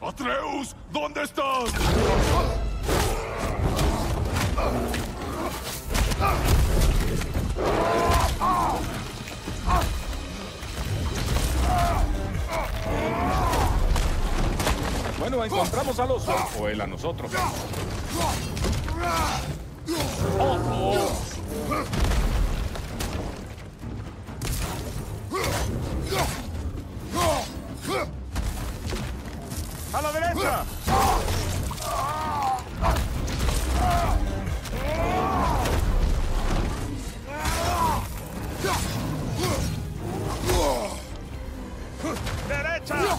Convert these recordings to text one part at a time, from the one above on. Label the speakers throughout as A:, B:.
A: ¡Atreus! ¿Dónde estás?
B: Bueno, encontramos al oso, o él a nosotros. ¡Oh, ¡A la derecha! ¡Derecha!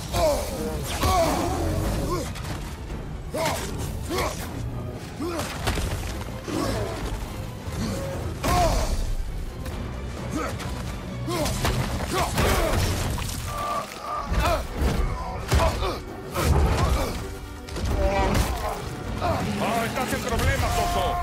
B: qué problema, Coco.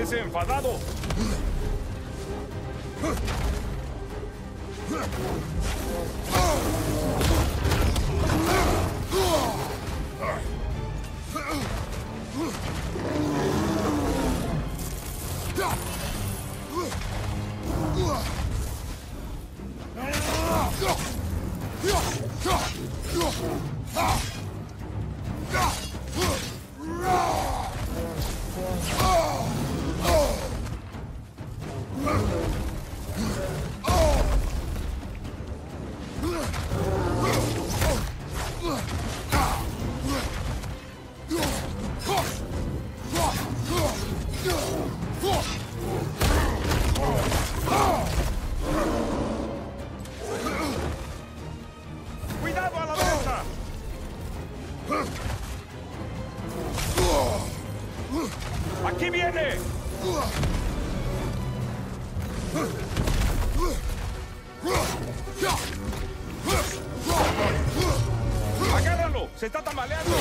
B: Parece enfadado. ¡Cuidado a la derecha! ¡Aquí viene! ¡Agárralo! ¡Se está tambaleando!